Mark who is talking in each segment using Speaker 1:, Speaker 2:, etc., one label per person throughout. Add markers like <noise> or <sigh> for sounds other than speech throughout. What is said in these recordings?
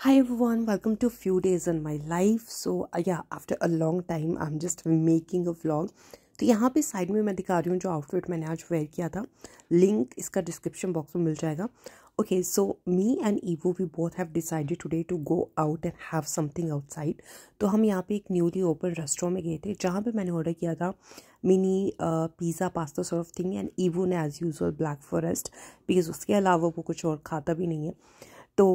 Speaker 1: Hi everyone, welcome to few days in my life. So uh, yeah, after a long time I'm just making a vlog. तो यहाँ पे side में मैं दिखा रही हूँ जो आउटफिट मैंने आज वेयर किया था। लिंक इसका डिस्क्रिप्शन बॉक्स में मिल जाएगा। Okay so me and Evo we both have decided today to go out and have something outside तो हम यहाँ पे एक न्यूली ओपन रेस्टोरेंट में गए थे जहाँ पे मैंने ऑर्डर किया था mini pizza pasta sort of thing and Evo ने as usual black forest because उसके अलावा वो कुछ और खाता भी नहीं है। तो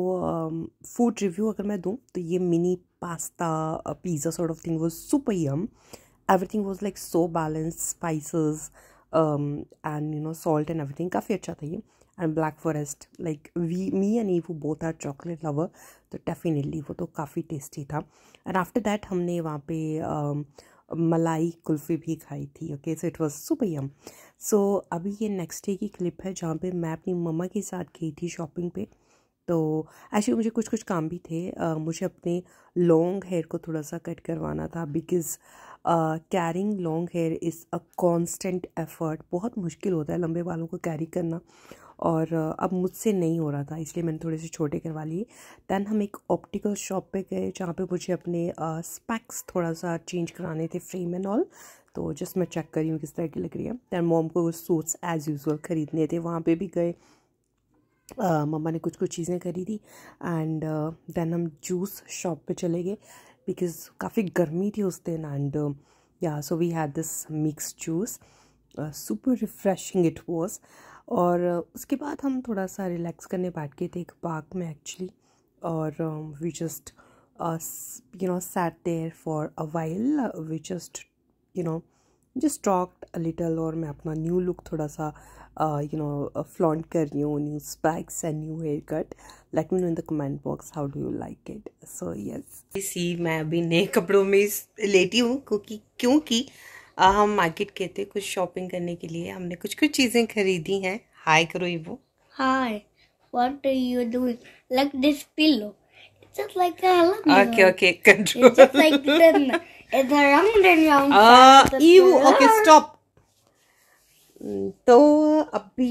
Speaker 1: फ़ूड रिव्यू अगर मैं दूँ तो ये mini pasta pizza sort of thing was super yum everything was like so balance spices and you know salt and everything काफ़ी अच्छा था ये. And black forest like we me and Evo both are chocolate lover तो definitely वो तो काफ़ी tasty था. And after that हमने वहाँ पे मलाई कुल्फ़ी भी खाई थी okay so it was super yum so अभी ये नेक्स्ट डे की क्लिप है, जहाँ पे मैं अपनी मम्मा के साथ गई थी शॉपिंग पे. तो एक्चुअली मुझे कुछ कुछ काम भी थे। uh, मुझे अपने लॉन्ग हेयर को थोड़ा सा कट करवाना था because carrying long hair is a constant effort बहुत मुश्किल होता है लंबे बालों को कैरी करना और uh, अब मुझसे नहीं हो रहा था इसलिए मैंने थोड़े से छोटे करवा लिए। दैन हम एक ऑप्टिकल शॉप पे गए जहाँ पे मुझे अपने स्पैक्स uh, थोड़ा सा चेंज कराने थे फ्रेम एंड ऑल तो जस्ट मैं चेक करी हूँ किस तरह की लग रही है। दैन मॉम को सूट्स एज़ यूजल ख़रीदने थे। वहाँ पे भी गए। मम्मा ने कुछ कुछ चीज़ें करी थी एंड देन हम जूस शॉप पे चले गए बिकॉज़ काफ़ी गर्मी थी उस दिन and yeah so we had this mix juice super refreshing it was और उसके बाद हम थोड़ा सा रिलैक्स करने बैठ गए थे एक पार्क में एक्चुअली और we just you know sat there for a while we just you know just talked a little और मैं अपना न्यू लुक थोड़ा सा यू नो फ्लॉन्ट कर रही हूँ new specs and new haircut let me know in the comment box how do you like it so yes see मैं अभी नए कपड़ों में लेटी हूँ क्योंकि क्योंकि हम मार्केट गए थे कुछ शॉपिंग करने के लिए। हमने कुछ कुछ चीज़ें खरीदी हैं। हाय करो वो
Speaker 2: हाय what are you doing? Like this pillow. It's just like a
Speaker 1: okay okay control
Speaker 2: it's just like then <laughs> it's around and round
Speaker 1: uh ew okay stop. तो अभी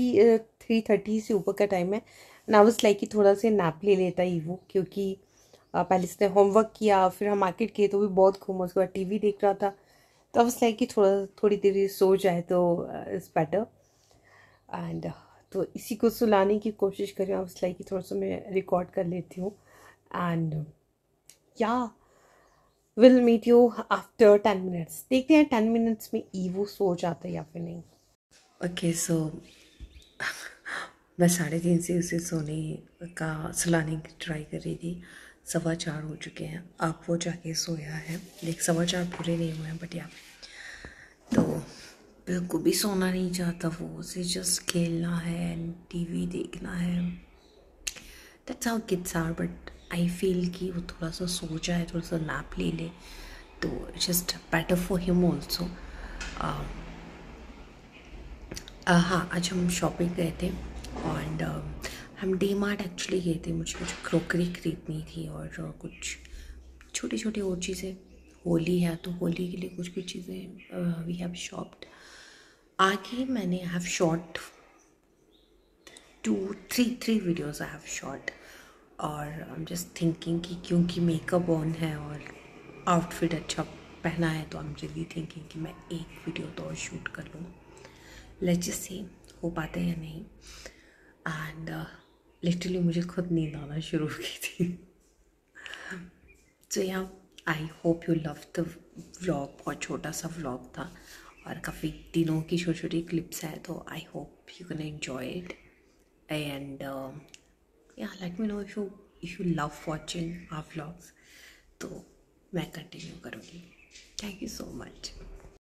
Speaker 1: थ्री थर्टी से ऊपर का टाइम है। ना उस लाइक कि थोड़ा सा नैप ले लेता ही वो क्योंकि पहले इसने होमवर्क किया फिर हम मार्केट किए तो भी बहुत घूमा उसके बाद टी देख रहा था। तो अब लाइक कि थोड़ा थोड़ी देर सो जाए तो इट्स बेटर एंड तो इसी को सुलाने की कोशिश कर अब लाइक कि थोड़ा सा मैं रिकॉर्ड कर लेती हूँ। And yeah will meet you after ten minutes देखते हैं टेन मिनट्स में ईवो सो जाता है या फिर नहीं। ओके सो मैं साढ़े तीन से उसे सोने का सुलाने की ट्राई कर रही थी। सवा चार हो चुके हैं। अब वो जाके सोया है। लेकिन सवा चार पूरे नहीं हुए हैं बट या तो बिल्कुल भी सोना नहीं चाहता। वो उसे जस्ट खेलना है टीवी देखना है। That's how kids are but I feel कि वो थोड़ा सा सो जाए थोड़ा सा नैप ले ले तो just better for him also हाँ आज हम शॉपिंग गए थे और हम डी मार्ट एक्चुअली गए थे, मुझे कुछ क्रॉकरी खरीदनी थी और कुछ छोटी छोटी और चीज़ें, होली है तो होली के लिए कुछ कुछ चीज़ें वी हैव शॉप्ड आगे मैंने have shot two three three videos I have shot और आई एम जस्ट थिंकिंग कि क्योंकि मेकअप ऑन है और आउटफिट अच्छा पहना है तो आई एम रियली थिंकिंग कि मैं एक वीडियो तो और शूट कर लूँ। लेट्स जस्ट सी हो पाते या नहीं। एंड लिटरली uh, मुझे खुद नींद आना शुरू की थी। So yeah I hope you love the vlog बहुत छोटा सा व्लॉग था। और काफ़ी दिनों की छोटी छोटी क्लिप्स हैं तो I hope you can enjoy it and yeah let me know if you if you love watching our vlogs तो मैं कंटिन्यू करूँगी. Thank you so much